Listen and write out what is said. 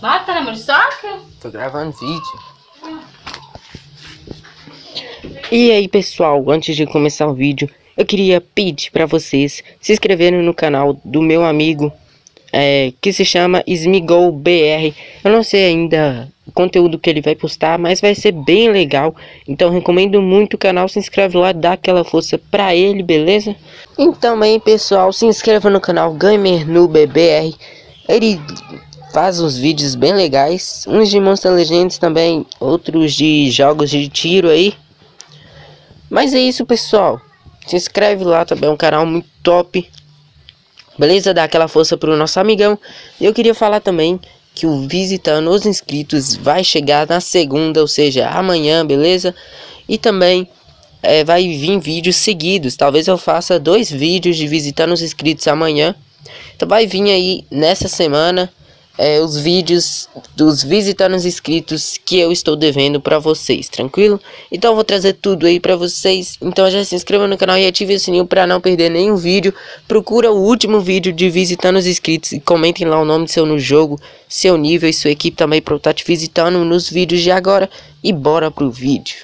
Mata na muriçoca? Tô gravando vídeo. E aí pessoal, antes de começar o vídeo, eu queria pedir para vocês se inscreverem no canal do meu amigo é, que se chama Smigol BR. Eu não sei ainda o conteúdo que ele vai postar, mas vai ser bem legal. Então recomendo muito o canal, se inscreve lá, dá aquela força pra ele, beleza? Então também pessoal, se inscreva no canal Gamer no BBR. Ele faz uns vídeos bem legais, uns de Monster Legends também, outros de jogos de tiro aí. Mas é isso pessoal, se inscreve lá também, é um canal muito top. Beleza? Dá aquela força pro nosso amigão. Eu queria falar também que o Visitando os Inscritos vai chegar na segunda, ou seja, amanhã, beleza? E também é, vai vir vídeos seguidos. Talvez eu faça dois vídeos de Visitando os Inscritos amanhã. Então vai vir aí nessa semana é, os vídeos dos visitando inscritos que eu estou devendo para vocês, tranquilo? Então eu vou trazer tudo aí para vocês. Então já se inscreva no canal e ative o sininho para não perder nenhum vídeo. Procura o último vídeo de visitando os inscritos e comentem lá o nome seu no jogo, seu nível e sua equipe também para estar te visitando nos vídeos de agora. E bora pro vídeo.